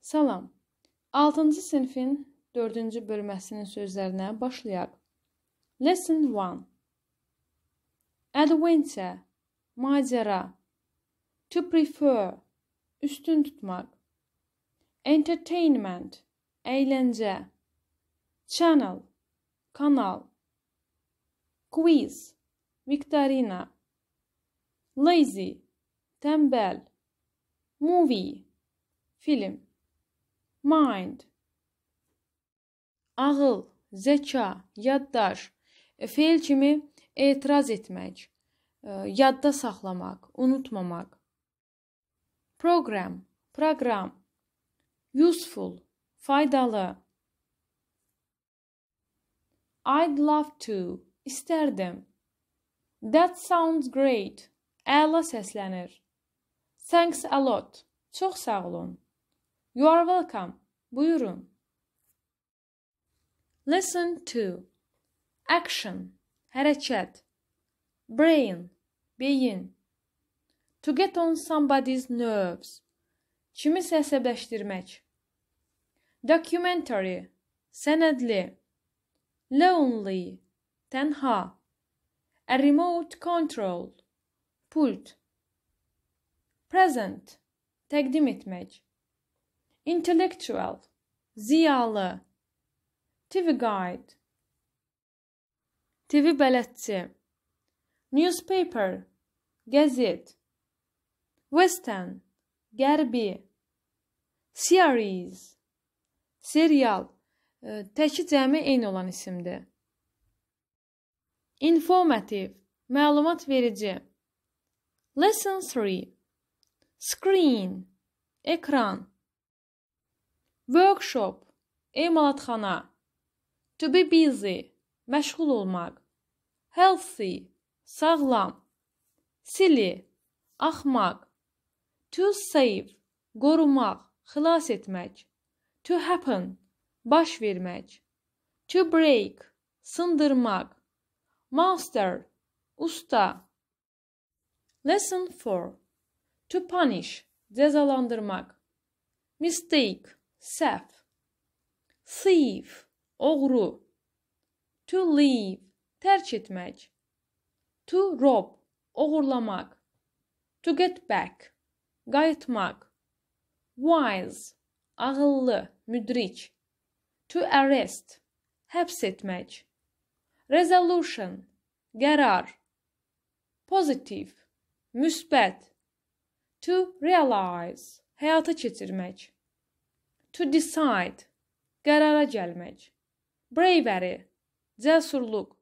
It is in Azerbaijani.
Salam. 6-cı sinifin 4-cü bölməsinin sözlərinə başlayaq. Lesson 1. Adventure, macəra. To prefer, üstün tutmaq. Entertainment, əyləncə. Channel, kanal. Quiz, viktorina. Lazy, tənbəl. Movie, film. Mind, ağıl, zəka, yaddaş, feil kimi etiraz etmək, yadda saxlamaq, unutmamaq. Program, proqram. Useful, faydalı. I'd love to, istərdim. That sounds great. Əla səslənir. Thanks a lot. Çox sağ olun. You are welcome. Buyurun. Lesson 2. Action. Hərəkət. Brain. Beyin. To get on somebody's nerves. Kimisə əsəbləşdirmək. Documentary. Sənədli. Lonely. Tənha. A remote control. Pult. Present. Təqdim etmək. Intellectual, ziyalı. TV guide. TV bələdçi. Newspaper, qəzet. Western, qərbi. Series, serial. Təki cəmi eyni olan isimdir. Informative, məlumat verici. Lesson 3. Screen, ekran. Workshop, emalatxana. To be busy, məşğul olmaq. Healthy, sağlam. Silly, axmaq. To save, qorumaq, xilas etmək. To happen, baş vermək. To break, sındırmaq. Master, usta. Lesson 4. To punish, cəzalandırmaq. Mistake, səhv. Thief, oğru. To leave, tərk etmək. To rob, oğurlamaq. To get back, qayıtmaq. Wise, ağıllı, müdrik. To arrest, həbs etmək. Resolution, qərar. Positive, müsbət. To realize, həyata keçirmək. To decide, qərara gəlmək. Bravery, cəsurluq.